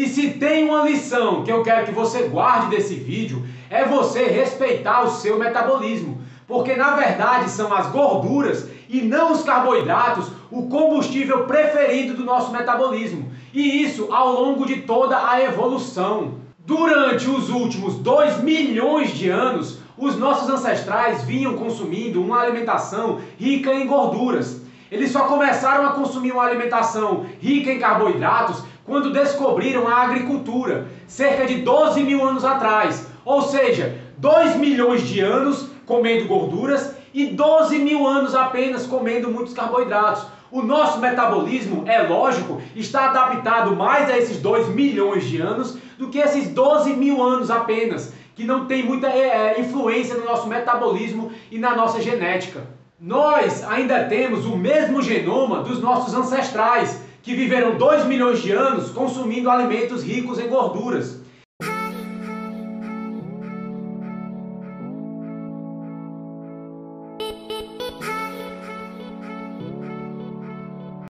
E se tem uma lição que eu quero que você guarde desse vídeo, é você respeitar o seu metabolismo. Porque na verdade são as gorduras e não os carboidratos o combustível preferido do nosso metabolismo. E isso ao longo de toda a evolução. Durante os últimos 2 milhões de anos, os nossos ancestrais vinham consumindo uma alimentação rica em gorduras. Eles só começaram a consumir uma alimentação rica em carboidratos quando descobriram a agricultura, cerca de 12 mil anos atrás. Ou seja, 2 milhões de anos comendo gorduras e 12 mil anos apenas comendo muitos carboidratos. O nosso metabolismo, é lógico, está adaptado mais a esses 2 milhões de anos do que esses 12 mil anos apenas, que não tem muita é, influência no nosso metabolismo e na nossa genética. Nós ainda temos o mesmo genoma dos nossos ancestrais, que viveram 2 milhões de anos consumindo alimentos ricos em gorduras.